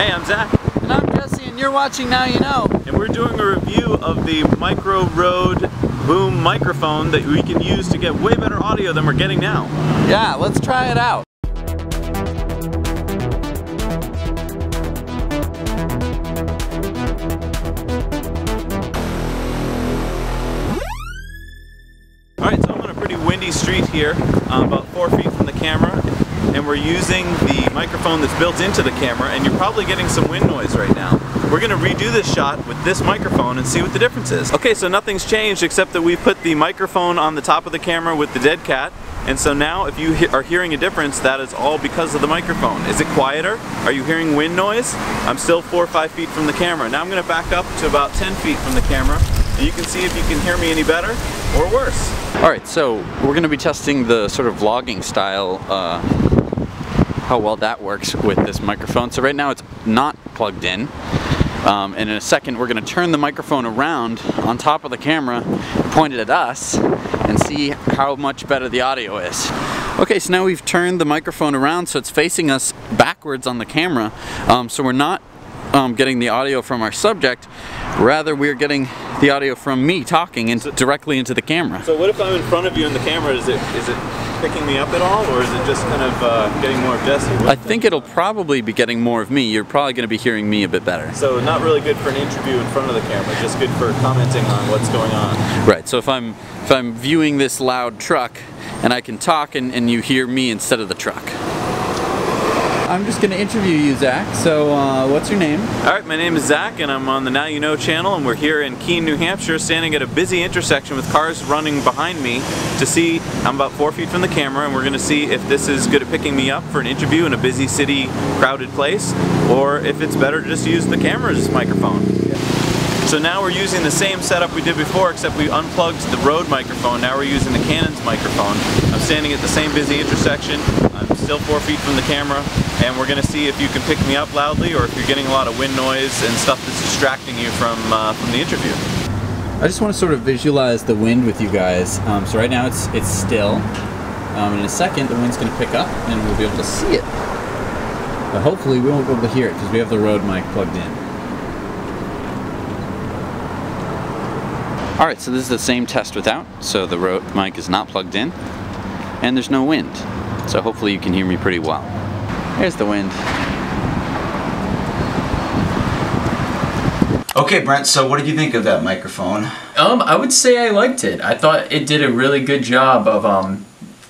Hey, I'm Zac. And I'm Jesse, and you're watching Now You Know. And we're doing a review of the Micro Rode Boom microphone that we can use to get way better audio than we're getting now. Yeah, let's try it out. Alright, so I'm on a pretty windy street here, uh, about four feet from the camera, and we're using the microphone that's built into the camera, and you're probably getting some wind noise right now. We're going to redo this shot with this microphone and see what the difference is. Okay, so nothing's changed except that we put the microphone on the top of the camera with the dead cat, and so now if you he are hearing a difference, that is all because of the microphone. Is it quieter? Are you hearing wind noise? I'm still four or five feet from the camera. Now I'm going to back up to about 10 feet from the camera, and you can see if you can hear me any better or worse. Alright, so we're going to be testing the sort of vlogging style, uh, how well that works with this microphone. So right now it's not plugged in. Um, and in a second we're going to turn the microphone around on top of the camera, point it at us, and see how much better the audio is. Okay, so now we've turned the microphone around so it's facing us backwards on the camera, um, so we're not um, getting the audio from our subject, rather we're getting the audio from me talking and directly into the camera. So what if I'm in front of you in the camera? Is it is it picking me up at all, or is it just kind of uh, getting more of Jesse? I think it'll probably be getting more of me. You're probably going to be hearing me a bit better. So not really good for an interview in front of the camera, just good for commenting on what's going on. Right. So if I'm if I'm viewing this loud truck and I can talk and, and you hear me instead of the truck. I'm just going to interview you, Zac. So, uh, what's your name? All right, my name is Zac, and I'm on the Now You Know channel, and we're here in Keene, New Hampshire, standing at a busy intersection with cars running behind me to see. I'm about four feet from the camera, and we're going to see if this is good at picking me up for an interview in a busy city, crowded place, or if it's better to just use the camera's microphone. So now we're using the same setup we did before, except we unplugged the Rode microphone. Now we're using the Canon's microphone. I'm standing at the same busy intersection. I'm still four feet from the camera, and we're going to see if you can pick me up loudly or if you're getting a lot of wind noise and stuff that's distracting you from, uh, from the interview. I just want to sort of visualize the wind with you guys. Um, so right now it's it's still. Um, in a second, the wind's going to pick up, and we'll be able to see it. But hopefully, we won't be able to hear it because we have the Rode mic plugged in. Alright, so this is the same test without, so the Rode mic is not plugged in, and there's no wind. So hopefully you can hear me pretty well. Here's the wind. Okay, Brent, so what did you think of that microphone? Um, I would say I liked it. I thought it did a really good job of um,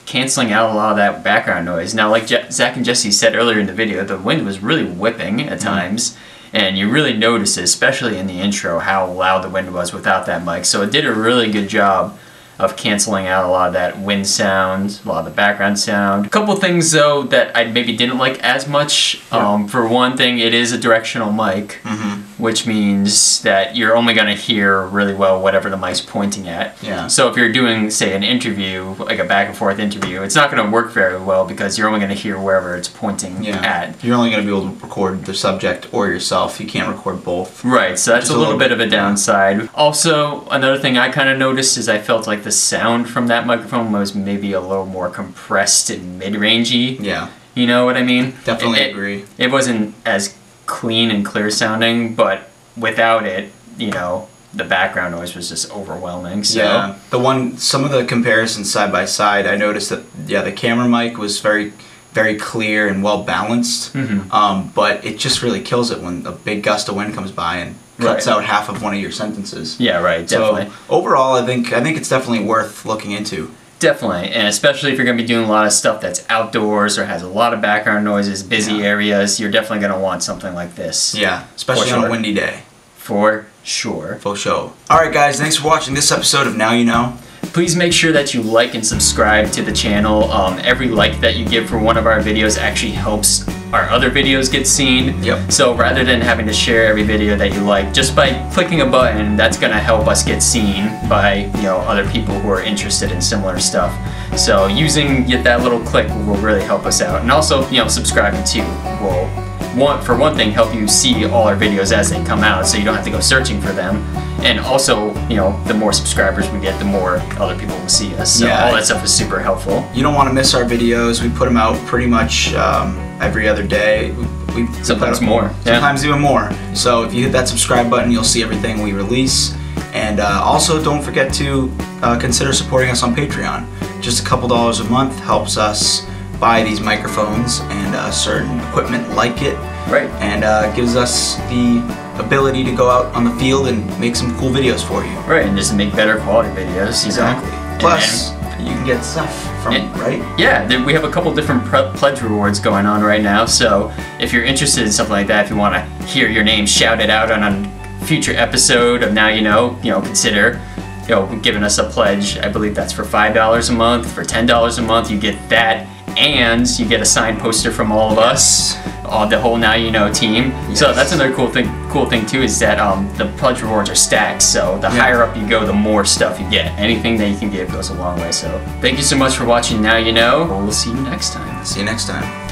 canceling out a lot of that background noise. Now, like Je Zac and Jesse said earlier in the video, the wind was really whipping at times, and you really notice it, especially in the intro, how loud the wind was without that mic. So it did a really good job of canceling out a lot of that wind sound, a lot of the background sound. A couple things though that I maybe didn't like as much. Yeah. Um, for one thing, it is a directional mic, Mm-hmm. Which means that you're only going to hear really well whatever the mic's pointing at. Yeah. So if you're doing, say, an interview, like a back and forth interview, it's not going to work very well because you're only going to hear wherever it's pointing Yeah. at. You're only going to be able to record the subject or yourself. You can't record both. Right, so that's a a little little bit of a downside. Also, another thing I kind of noticed is I felt like the sound from that microphone was maybe a little more compressed and mid-rangey. Yeah, You know what I mean? definitely It- it- agree. It wasn't as clean and clear sounding, but without it, you know, the background noise was just overwhelming. So Yeah, the one, some of the comparisons side by side, I noticed that yeah, the camera mic was very, very clear and well balanced. Mhm. Um, but it just really kills it when a big gust of wind comes by and cuts Right. out half of one of your sentences. Yeah, right, definitely. So overall, I think I think it's definitely worth looking into. Definitely, and especially if you're going to be doing a lot of stuff that's outdoors or has a lot of background noises, busy Yeah. areas, you're definitely going to want something like this. Yeah, especially on a windy day. For sure. For sure. All right, guys. Thanks for watching this episode of Now You Know. Please make sure that you like and subscribe to the channel. Um, every like that you give for one of our videos actually helps our other videos get seen. Yep. So rather than having to share every video that you like, just by clicking a button, that's gonna help us get seen by you know other people who are interested in similar stuff. So using get that little click will really help us out, and also you know subscribing too will one for one thing help you see all our videos as they come out, so you don't have to go searching for them. And also, you know, the more subscribers we get, the more other people will see us. So Yeah. all that stuff is super helpful. You don't want to miss our videos. We put them out pretty much um, every other day. we we Sometimes more, yeah. Sometimes even more. So if you hit that subscribe button, you'll see everything we release. And uh, also, don't forget to uh, consider supporting us on Patreon. Just a couple dollars a month helps us buy these microphones and uh, certain equipment like it, Right. and uh, gives us the ability to go out on the field and make some cool videos for you. Right, and just make better quality videos. Exactly. Plus, you can get stuff from And- right. Yeah, we have a couple different pre- pledge rewards going on right now. So if you're interested in something like that, if you want to hear your name shouted out on a future episode of Now You Know, you know, consider, you know, giving us a pledge. I believe that's for five dollars a month. For ten dollars a month, you get that, and you get a signed poster from all of us, all the whole Now You Know team. So that's another cool thing. Cool thing too is that um, the pledge rewards are stacked. So the Yeah. higher up you go, the more stuff you get. Anything that you can give goes a long way. So thank you so much for watching. Now you know. We'll see you next time. See you next time.